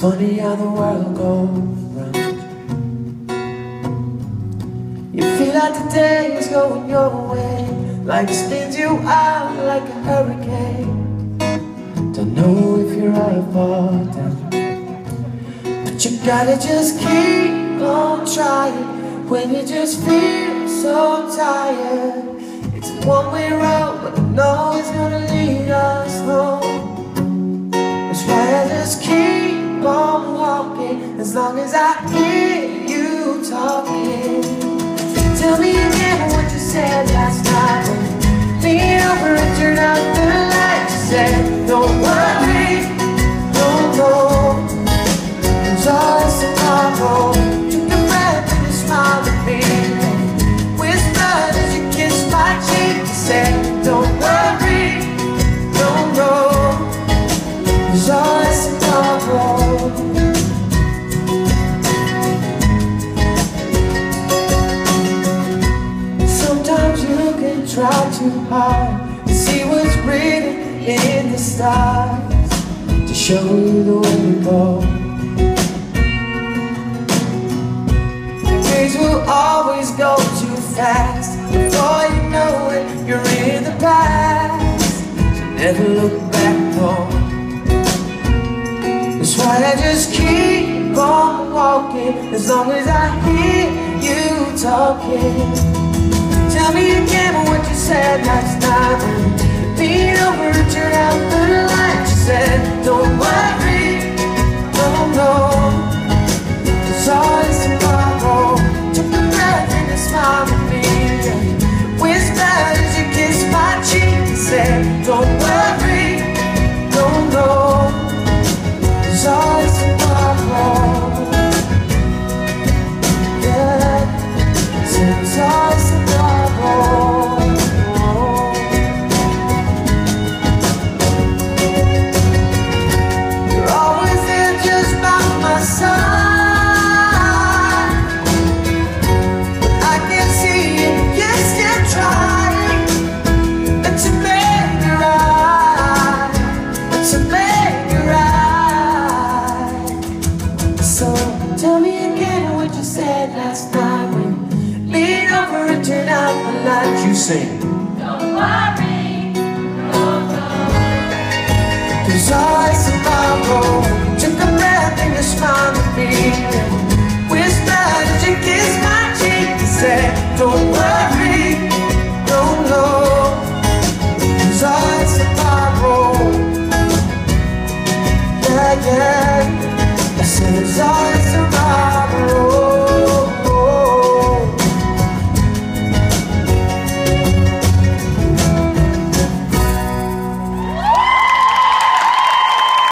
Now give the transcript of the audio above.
funny how the world goes round. You feel like the day is going your way, like it spins you out like a hurricane. Don't know if you're up or down, but you gotta just keep on trying when you just feel so tired. It's a one-way road, but I know it's gonna lead us home. That's why I just keep on walking as long as I hear you talking. Tell me again what you said last night. Lean over and turn out the light. You said, too hard to see what's written in the stars to show you the way to go. Days will always go too fast. Before you know it, you're in the past. So never look back home. That's why I just keep on walking as long as I hear you talking. Tell me again said last night. Over and turn sing. Don't worry, don't worry. Cause I tomorrow took a breath and you smiled at me. Whispered as you kissed my cheek You said, Don't worry, don't know. Cause I tomorrow, yeah, yeah. I said,